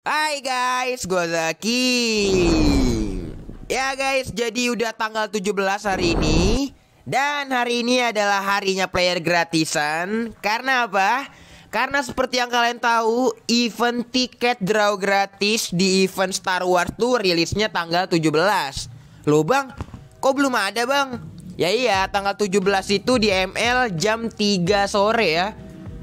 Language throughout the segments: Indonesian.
Hai guys, gue Zaki. Ya guys, jadi udah tanggal 17 hari ini. Dan hari ini adalah harinya player gratisan. Karena apa? Karena seperti yang kalian tahu Event tiket draw gratis di event Star Wars tuh rilisnya tanggal 17 Loh bang, kok belum ada bang? Ya iya, tanggal 17 itu di ML jam 3 sore ya.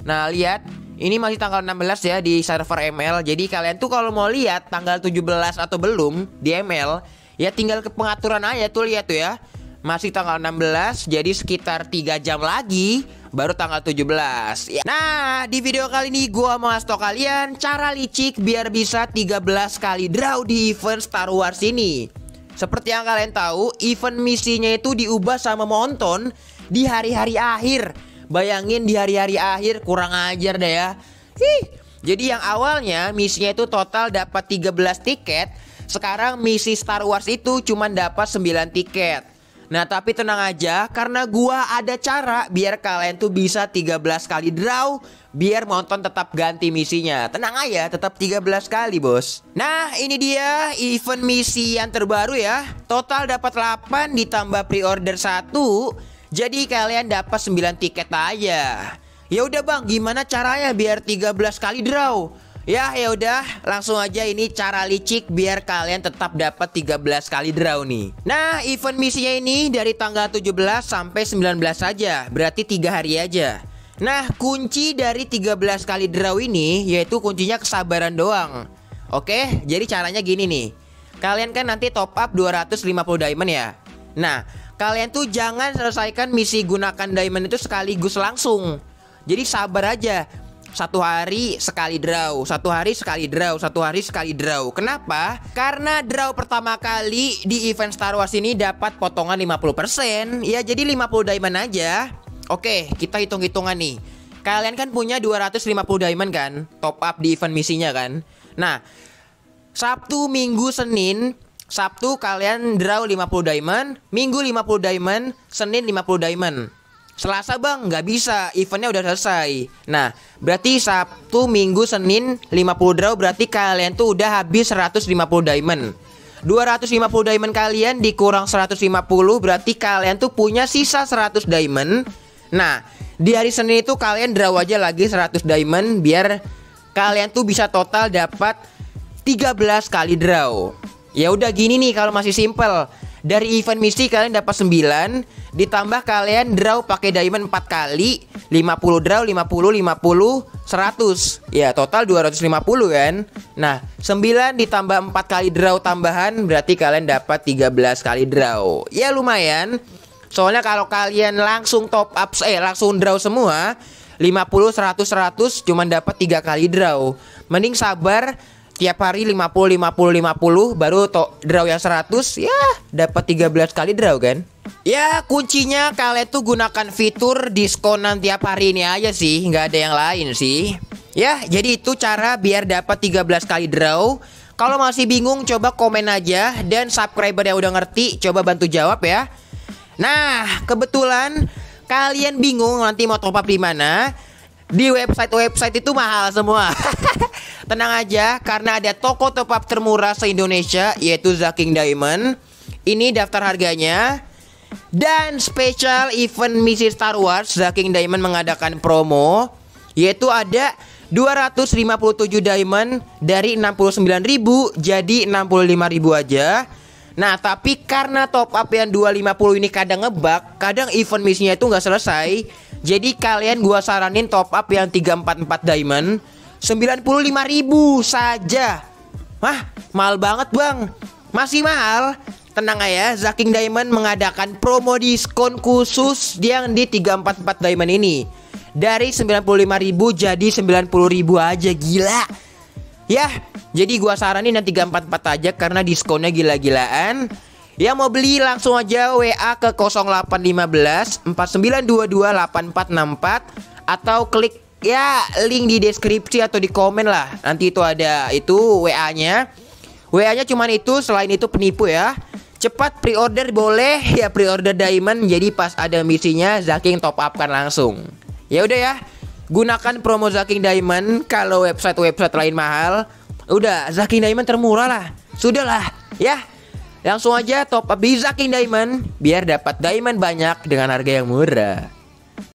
Nah lihat ini masih tanggal 16 ya di server ML. Jadi kalian tuh kalau mau lihat tanggal 17 atau belum di ML, ya tinggal ke pengaturan aja tuh lihat tuh ya. Masih tanggal 16, jadi sekitar 3 jam lagi baru tanggal 17. Ya. Nah, di video kali ini gua mau ngasih tau kalian cara licik biar bisa 13 kali draw di event Star Wars ini. Seperti yang kalian tahu, event misinya itu diubah sama Monton di hari-hari akhir Bayangin di hari-hari akhir kurang ajar deh ya. Hih. Jadi yang awalnya misinya itu total dapat 13 tiket, sekarang misi Star Wars itu cuma dapat 9 tiket. Nah tapi tenang aja karena gua ada cara biar kalian tuh bisa 13 kali draw Biar Monton tetap ganti misinya Tenang aja tetap 13 kali bos Nah ini dia event misi yang terbaru ya Total dapat 8 ditambah pre-order 1 jadi kalian dapat 9 tiket aja. Ya udah Bang, gimana caranya biar 13 kali draw? Ya ya udah, langsung aja ini cara licik biar kalian tetap dapat 13 kali draw nih. Nah, event misinya ini dari tanggal 17 sampai 19 saja, berarti tiga hari aja. Nah, kunci dari 13 kali draw ini yaitu kuncinya kesabaran doang. Oke, jadi caranya gini nih. Kalian kan nanti top up 250 diamond ya. Nah, kalian tuh jangan selesaikan misi gunakan diamond itu sekaligus langsung. Jadi sabar aja. Satu hari sekali draw, satu hari sekali draw, satu hari sekali draw. Kenapa? Karena draw pertama kali di event Star Wars ini dapat potongan 50%. Ya jadi 50 diamond aja. Oke, kita hitung-hitungan nih. Kalian kan punya 250 diamond kan? Top up di event misinya kan? Nah, Sabtu, Minggu, Senin Sabtu kalian draw 50 diamond, Minggu 50 diamond, Senin 50 diamond. Selasa bang nggak bisa, eventnya udah selesai. Nah, berarti Sabtu, Minggu, Senin 50 draw berarti kalian tuh udah habis 150 diamond. 250 diamond kalian dikurang 150 berarti kalian tuh punya sisa 100 diamond. Nah, di hari Senin itu kalian draw aja lagi 100 diamond biar kalian tuh bisa total dapat 13 kali draw. Ya udah gini nih kalau masih simple. Dari event misi kalian dapat 9 ditambah kalian draw pakai diamond 4 kali, 50 draw 50 50 100. Ya, total 250 kan. Nah, 9 ditambah 4 kali draw tambahan berarti kalian dapat 13 kali draw. Ya lumayan. Soalnya kalau kalian langsung top up eh langsung draw semua 50 100 100 cuman dapat 3 kali draw. Mending sabar tiap hari 50 50 50 baru to draw yang 100 ya dapat 13 kali draw kan. Ya kuncinya kalian tuh gunakan fitur diskonan tiap hari ini aja sih, nggak ada yang lain sih. Ya, jadi itu cara biar dapat 13 kali draw. Kalau masih bingung coba komen aja dan subscriber yang udah ngerti coba bantu jawab ya. Nah, kebetulan kalian bingung nanti mau top up di mana? Di website-website itu mahal semua. Tenang aja karena ada toko top up termurah se-Indonesia yaitu Zaking Diamond. Ini daftar harganya. Dan special event misi Star Wars Zaking Diamond mengadakan promo yaitu ada 257 diamond dari 69.000 jadi 65.000 aja. Nah, tapi karena top up yang 250 ini kadang ngebug, kadang event misinya itu nggak selesai. Jadi kalian gua saranin top up yang 344 diamond 95 ribu saja. Wah mahal banget bang. Masih mahal. Tenang aja Zaking Diamond mengadakan promo diskon khusus Yang di 344 Diamond ini. Dari 95 ribu jadi 90 ribu aja Gila. Ya jadi gua saranin yang 344 aja Karena diskonnya gila-gilaan yang mau beli langsung aja WA ke 0815 4922 8464 atau klik ya link di deskripsi atau di komen lah. Nanti itu ada itu WA-nya. WA-nya cuman itu, selain itu penipu ya. Cepat pre-order boleh ya pre-order diamond jadi pas ada misinya Zaking top up kan langsung. Ya udah ya. Gunakan promo Zaking Diamond kalau website-website lain mahal. Udah, Zaking Diamond termurah lah. Sudahlah, ya. Langsung aja top up di Zaking Diamond biar dapat diamond banyak dengan harga yang murah.